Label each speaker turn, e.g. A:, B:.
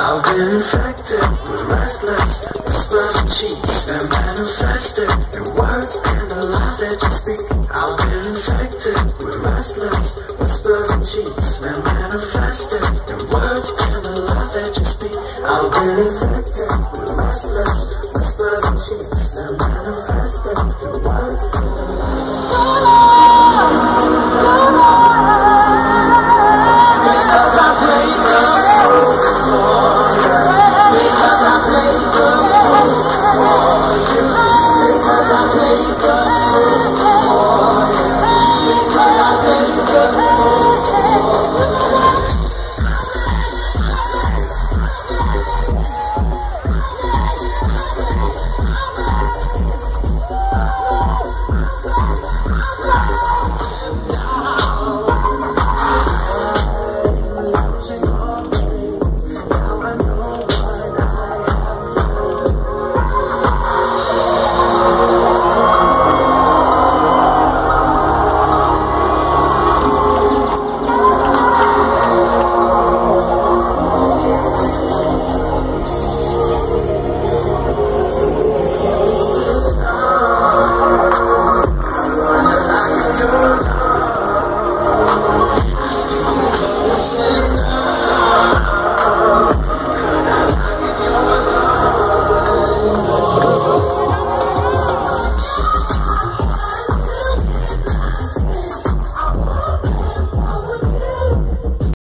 A: I've been infected with restless, and cheeks that manifested in words and the life that you speak. I've been infected with restless, and cheeks that manifested in words and the life that you speak. I've been infected with restless, and cheeks that manifested in words and the life that you speak.